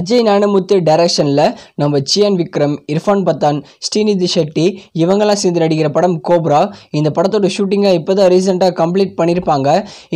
அஜய் ஞானமுத்து டைரக்ஷனில் நம்ம சியான் விக்ரம் இர்ஃபான் பத்தான் ஸ்ரீநிதி ஷெட்டி இவங்கெல்லாம் சேர்ந்து நடிக்கிற படம் கோப்ரா. இந்த படத்தோட ஷூட்டிங்கை இப்போ தான் ரீசெண்டாக கம்ப்ளீட் பண்ணியிருப்பாங்க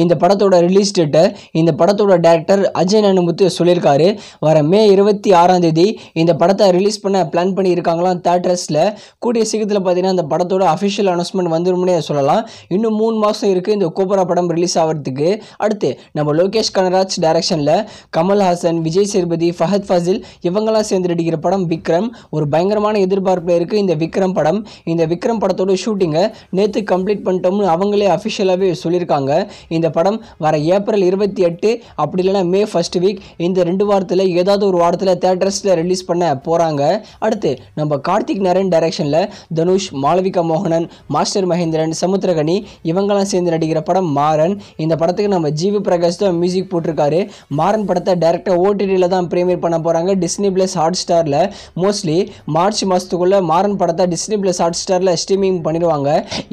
இந்த படத்தோட ரிலீஸ் டேட்டை இந்த படத்தோட டேரக்டர் அஜய் ஞானமுத்து சொல்லியிருக்காரு. வர மே இருபத்தி ஆறாம் தேதி இந்த படத்தை ரிலீஸ் பண்ண பிளான் பண்ணியிருக்காங்களாம் தேட்டர்ஸில் கூடிய சீக்கிரத்தில் பார்த்தீங்கன்னா இந்த படத்தோட அஃபிஷியல் அனௌன்ஸ்மெண்ட் வந்துரும்னே சொல்லலாம். இன்னும் மூணு மாதம் இருக்குது இந்த கோப்ரா படம் ரிலீஸ் ஆகிறதுக்கு அடுத்து நம்ம லோகேஷ் கனராஜ் டைரக்ஷனில் கமல்ஹாசன் விஜய் சேதுபதி ஃபஹத் ஃபாசில் இவங்களாம் சேர்ந்து நடிக்கிற படம் விக்ரம். ஒரு பயங்கரமான எதிர்பார்ப்பில் இருக்குது இந்த விக்ரம் படம். இந்த விக்ரம் படத்தோட ஷூட்டிங்கை நேற்று கம்ப்ளீட் பண்ணிட்டோம்னு அவங்களே அஃபிஷியலாகவே சொல்லியிருக்காங்க. இந்த படம் வர ஏப்ரல் இருபத்தி எட்டு அப்படி இல்லைன்னா மே ஃபர்ஸ்ட் வீக் இந்த ரெண்டு வாரத்தில் ஏதாவது ஒரு வாரத்தில் தேட்டர்ஸில் ரிலீஸ் பண்ண போகிறாங்க அடுத்து நம்ம கார்த்திக் நரன் டைரக்ஷனில் தனுஷ் மாளவிகா மோகனன் மாஸ்டர் மகேந்திரன் சமுத்திரகனி இவங்கெல்லாம் சேர்ந்து நடிக்கிற படம் மாறன். இந்த படத்துக்கு நம்ம ஜிவி பிரகாஷ் தான் மியூசிக் போட்டிருக்காரு. மாறன் படத்தை டேரெக்டாக ஓடிடியில் தான் ப்ரீமியர் பண்ண போகிறாங்க டிஸ்னி ப்ளஸ் ஹாட் ஸ்டாரில் மோஸ்ட்லி மார்ச் மாதத்துக்குள்ளே மாறன் படத்தை டிஸ்னி ப்ளஸ் ஹாட் ஸ்டாரில் ஸ்ட்ரீமிங் பண்ணிடுவாங்க.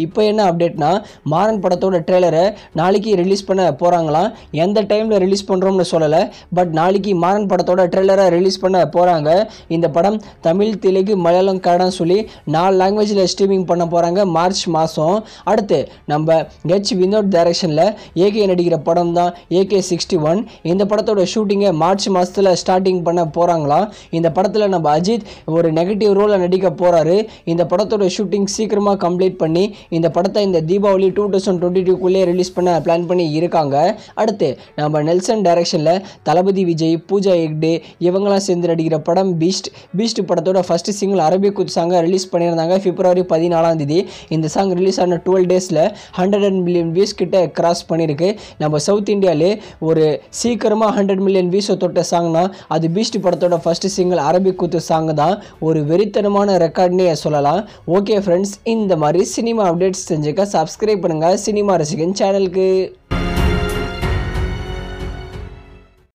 இப்போ என்ன அப்டேட்னா மாறன் படத்தோட ட்ரெய்லரை நாளைக்கு ரிலீஸ் பண்ண போகிறாங்களாம் எந்த டைமில் ரிலீஸ் பண்ணுறோம்னு சொல்லலை. பட் நாளைக்கு மாறன் படத்தோட ட்ரெய்லரை ரிலீஸ் பண்ண போகிறாங்க இந்த படம் தமிழ் தெலுங்கு மலையாளம் கன்னடம் சொல்லி நாலு லாங்குவேஜில் ஸ்ட்ரீமிங் பண்ண போகிறாங்க மார்ச் மாதம் அடுத்து நம்ம ஹெச் வினோத் டைரக்ஷனில் ஏகே நடிக்கிற படம் தான் ஏகே சிக்ஸ்டி ஒன் இந்த படத்தோட ஷூட்டிங்கை மார்ச் மாதத்தில் ஸ்டார்டிங் பண்ண போகிறாங்களாம் இந்த படத்தில் நம்ம அஜித் ஒரு நெகட்டிவ் ரோலில் நடிக்க போகிறாரு இந்த படத்தோட ஷூட்டிங் சீக்கிரமாக கம்ப்ளீட் பண்ணி இந்த படத்தை இந்த தீபாவளி டூ தௌசண்ட் டுவெண்ட்டி டூக்குள்ளே ரிலீஸ் பண்ண பிளான் பண்ணி இருக்காங்க. அடுத்து நம்ம நெல்சன் டைரக்ஷனில் தளபதி விஜய் பூஜா ஹெக்டே இவங்கெல்லாம் சேர்ந்து நடிக்கிற படம் பீஸ்ட் பீஸ்ட் படத்தோட ஃபர்ஸ்ட் சிங்கிள் அரபிக் குத் சாங்கை ரிலீஸ் பண்ணியிருந்தாங்க பிப்ரவரி பதினாலாம் தேதி. இந்த சாங் ரிலீஸ் ஆன டுவெல் டேஸில் ஹண்ட்ரட் அண்ட் மில்லியன் வியூஸ் கிட்ட கிராஸ் பண்ணியிருக்கு. நம்ம சவுத் இந்தியாவிலே ஒரு சீக்கிரமாக ஹண்ட்ரட் மில்லியன் வியூஸை தொட்ட சாங்னா அது பீஸ்ட் படத்தோட first single Arabic Kuthu song தான். ஒரு வெறித்தனமான ரெக்கார்ட்னே சொல்லலாம். ஓகே ஃப்ரெண்ட்ஸ் இந்த மாதிரி சினிமா அப்டேட்ஸ் தெரிஞ்சுக்க சப்ஸ்கிரைப் பண்ணுங்கள் சினிமா ரசிகன் சேனலுக்கு